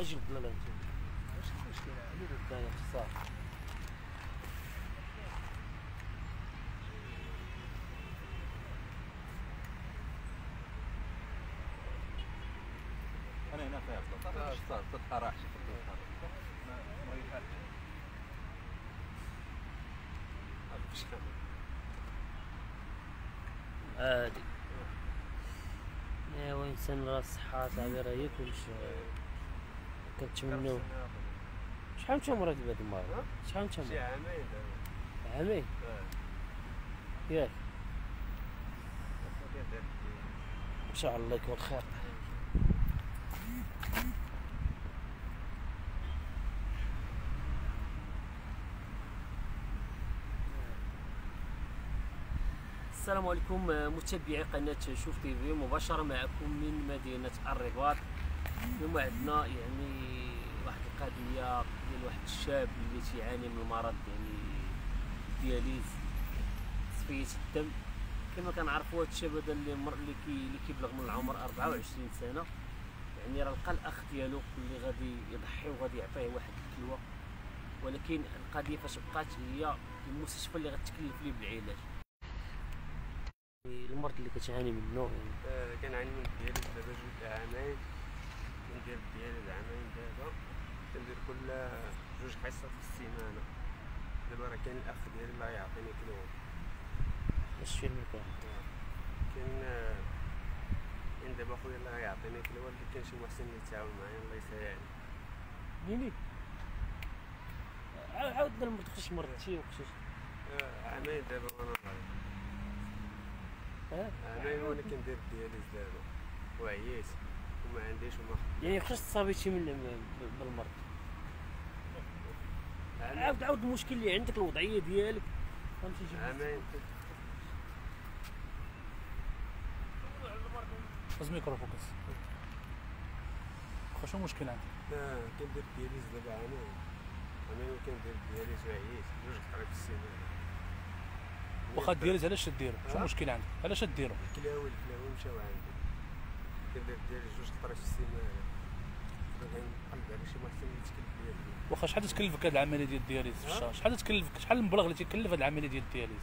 أجي لا لا انت ماشي مشكله عملوا لا صافي أنا هنا فيها آه. صار تتحرك ما يفعلش عادي. ايوا انسان راه الصحة صاحبي راه هي كنتمناو شحال انت عمرك بهاد المرة شحال انت شي عمرك عامين دابا. عامين؟ آه. ياك. إن شاء الله يكون خير. السلام عليكم متابعي قناة شوف تي في مباشرة معكم من مدينة الرباط. اليوم عندنا يعني القضية ديال واحد الشاب اللي تيعاني من المرض يعني دياليز. تصفية الدم كما كنعرفوا هذا الشاب هذا اللي مر اللي كي اللي كيبلغ من العمر 24 سنة. يعني راه لقى الأخ ديالو اللي غادي يضحي وغادي يعطيه واحد الكلوة. ولكن القضية فاش بقات هي المستشفى اللي غتكلف ليه بالعلاج. المرض اللي كتعاني منه. يعني كنعاني من ال dialyse دابا جوج عامين كندير ال dialyse عامين دابا. كندير كل جوج حصات في السيمانة. دابا راه كاين الأخ ديالي الله يعطيني كلوه واش فين كاين آه، كاين دابا خويا الله يعطيني كلوه اللي كاين شي محسن اللي يتعاون معايا الله يسهل. ميني عاود عاود المرض خش مرضتي وخصوص آه، عامين دابا وأنا مريض عامين وأنا كندير الدياليز دابا وعييت. وما عنديش وما يعني خصك تصابيتي من من- بالمرض. عاود عاود المشكل اللي عندك الوضعية ديالك. فهمتي جبت عامين خذ ميكرو فوكس. واخا شنو المشكل عندك. آه كندير ال dialyse دابا عامين. عامين كندير ال dialyse وعييت جوج خطرات في السيمانه واخا dialyse علاش تديرو؟ شنو آه. المشكل عندك؟ علاش تديرو؟ الكلاوي الكلاوي مشاو عندي. كندير ال dialyse جوج خطرات في السيمانة. كنقلب على شي محسن يتكلف ليا. واخا شحال تكلفك هاد العملية ديال ال dialyse؟ في آه. الشهر شحال تكلفك؟ شحال المبلغ اللي تيكلف هاد العملية ديال ال dialyse؟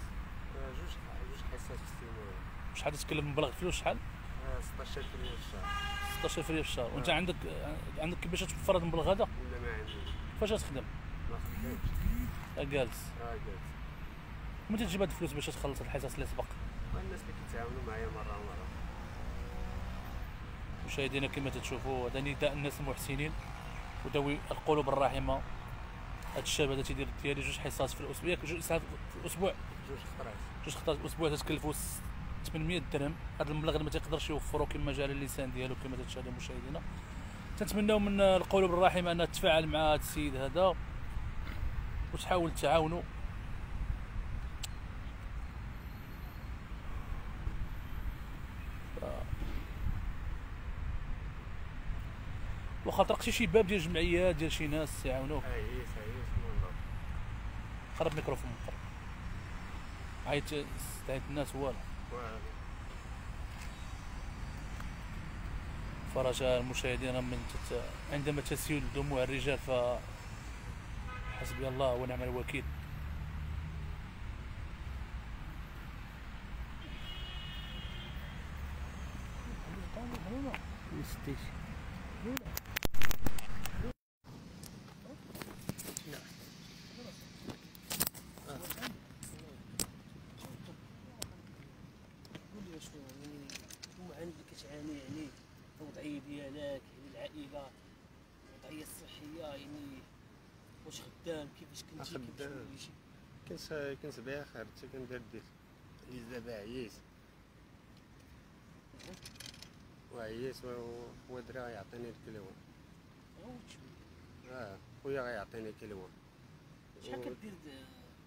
آه، جوج جوج حصات في السيمانة. شحال تكلف مبلغ فلوس شحال؟ آه، 16000 ريال في الشهر. 16000 ريال في الشهر. وانت آه. عندك عندك كيفاش توفر هذا المبلغ هذا؟ ولا ما عندي فاش تخدم ما خدامش جالس. آه جالس. متى تجيب هاد الفلوس باش تخلص هاد الحصص اللي سبق؟ والناس اللي كيتعاونوا معايا مرة ومرة. مشاهدينا كما تشوفوا هذا نداء الناس المحسنين. وذوي القلوب الرحمة. هاد الشاب هذا تيدير ديالي جوج حصص في الأسبوع جوج ساعات في الأسبوع. جوج خطرات. جوج خطرات في الأسبوع تتكلفوا س- 800 درهم. هذا المبلغ ما تيقدرش يوفروا كما جا على اللسان ديالو كما تشاهدوا مشاهدينا. تنتمناو من القلوب الرحمة انها تتفاعل مع هذا السيد هذا. وتحاول تعاونوا واخا طرقتي شي باب ديال جمعيات ديال شي ناس يعاونوك. عييت عييت والله قرب ميكروفون قرب عيط استعيد الناس والو. فرجاء المشاهدين من تت... عندما تسيل دموع الرجال ف حسبي الله ونعم الوكيل. نستيش لي شنو يعني؟ شنو عندك كتعاني يعني؟ الوضعية ديالك يعني العائلة الوضعية الصحية يعني؟ واش خدام؟ كيفاش كنتي؟ كيفاش شيء كنت كنت بخير حتى كندير ديال اللي دابا عييت. وعييت و- ودرا غيعطيني الكلوه شوية آه خويا غيعطيني كلوه شحال كدير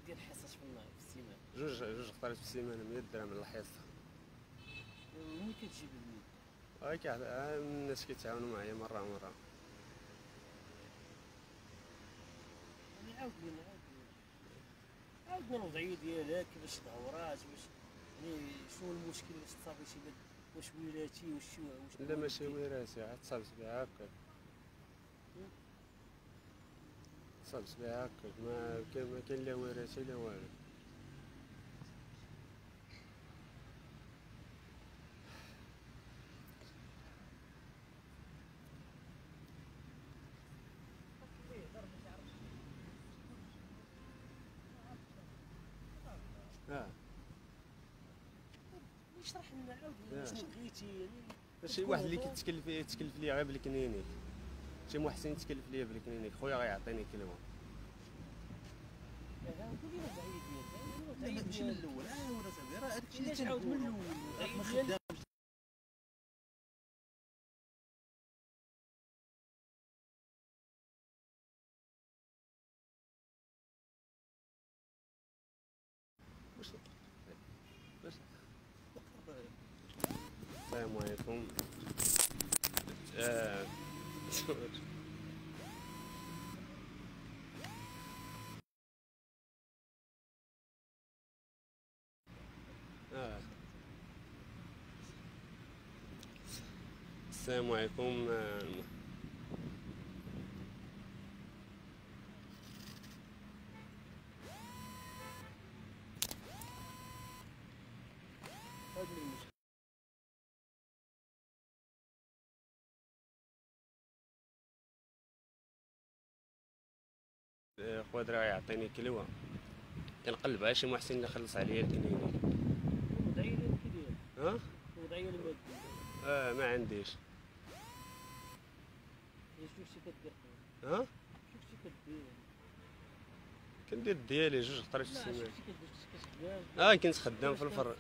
ديال الحصص في السيمانة؟ جوج جوج خطرات في السيمانة 100 درهم الحصه ومنين كتجيب آه كيعط- آه، الناس كيتعاونوا معايا مره مره يعني عاود لينا عاود لنا الوضعيه ديالك كيفاش دورات واش يعني شنو المشكل واش تصابي شي بد واش ولاتي واش واش لا ماشي وراثي عاد تصابت بها هكا صابت بها هكاك ما كاين لا وراثه لا والو آه اشرح لنا عاود آه. شنو بغيتي يعني شي واحد اللي كيتكلف يتكلف ليا غير بالكنينيك شي محسن يتكلف ليا بالكنينيك خويا غيعطيني كلمه قول لنا الدعيه ديالك لا لا ماشي من الأول آه راه هادشي اللي من. الأول راك ما الدعيه ديالك خدامش السلام عليكم. آه، آه. السلام عليكم. آه، هذا المشكل خويا درا يعطيني كنقلب على شي محسن اللي خلص عليا الكنينيك الوضعيه ديالك كي داير ها آه ما عنديش. شنو شي كدير. ها؟ شنو كدير. كندير ديالي جوج خطرات في السيمانة. كتخدم آه كنت خدام في الفر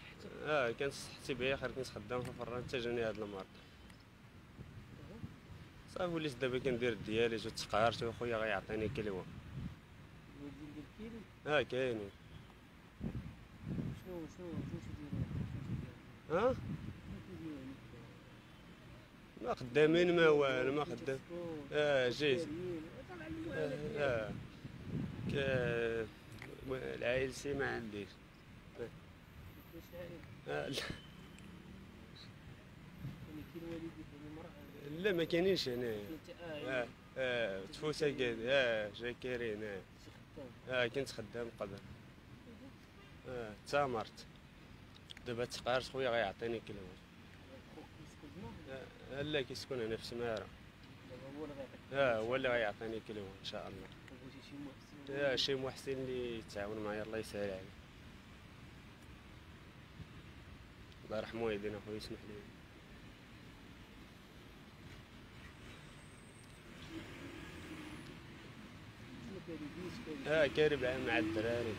آه كانت صحتي بخير كنت خدام في الفران حتى جاني هاد المرض صافي وليت دابا كندير ديالي جوج تقارت وخويا غيعطيني كلوة. آه كاينين شنو شنو شنو تيديروا شنو ها؟ ما خدامين ما والو ما خدام. آه جيت طلع آه, آه. ك- العائل سي ما عنديش آه لا- مرأة. لا ما كاينينش هنايا آه آه تفوسه قاد آه جاكرين آه. خدام آه كنت خدام قبل. آه تامرت دابا تقارت خويا غيعطيني كلمه مسكونا آه لا كيسكن هنا في سمارة. آه هو اللي غيعطيني كلمه إن شاء الله. آه شي محسن اللي يتعاون معايا الله يسهل عليه. الله يرحمه ويدينا خويا يسمح لي شنو كيدير كيدير آه كارب عام مع الدراري.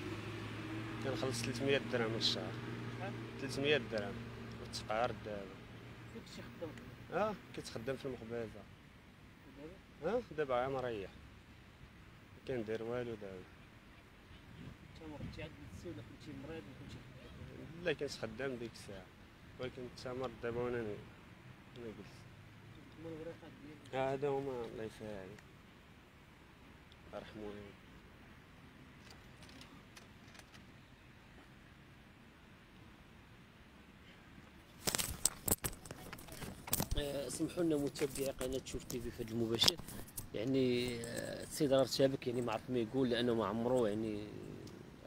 كنخلص 300 درهم في الشهر. شحال 300 درهم. وتقارد دابا. خدام؟ آه كتخدم في المخبزة. آه دابا غير مريح كندير والو دابا. مرتي عاد ولا كنتي مريض ولا كنتي لا كنت خدام ديك الساعة. ولكن تمرض دابا وأنا أنا جلست هذا هما الله يسهل. عليك الله يرحمه ويرحمه. آه، سمحوا لنا متابعي قناه شوف تي في هذا المباشر. يعني آه، السيد راه ارتبك يعني ما عرف ما يقول لأنه ما عمره يعني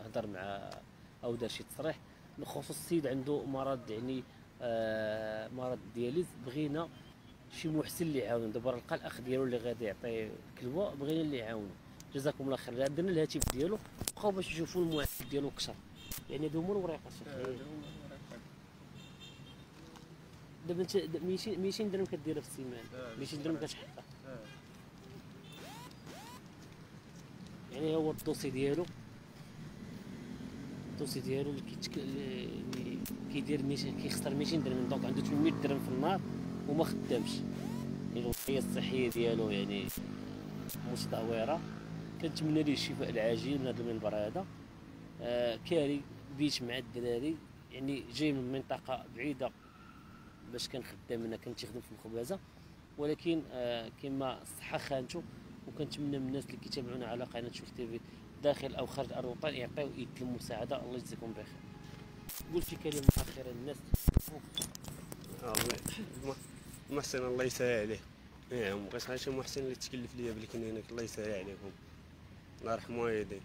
هضر مع أو دار شي تصريح. بخصوص السيد عنده مرض يعني آه، مرض دياليز. بغينا شي محسن اللي يعاون دابا لقى الأخ ديالو اللي غادي يعطي كلوه بغينا اللي يعاونو. جزاكم الله خير. درنا الهاتف ديالو. بقاو باش يشوفوا المعدل ديالو كثر. يعني هادو هما الوريقات شوف. دابا انت 200 200 درهم كديرها في السيمانة. آه، 200 درهم كتحطها. آه. يعني هو ال dossier ديالو. ال dossier ديالو اللي كيتك... اللي كيدير 200 كيخسر 200 درهم donc عنده 800 درهم في النهار وما خدامش. يعني الوضعية الصحية ديالو يعني متدهوره كنتمنى ليه الشفاء العاجل من هذا المنبر هذا. آه كاري بيت مع الدراري. يعني جاي من منطقة بعيدة باش كان خدام أنا كنت تخدم في الخبازه ولكن آه كما الصحه خانته وكنتمنى من الناس اللي كيتابعونا على قناة شوف تيفي داخل أو خارج الوطن يعطيو يد المساعدة. الله يجزيكم بخير. قول شي كلمة أخيرة للناس. آه، محسن الله يسهل عليه إيه مبغيتش غير شي محسن اللي تكلف ليا بالكنينك الله يسهل عليكم. الله يرحم والديه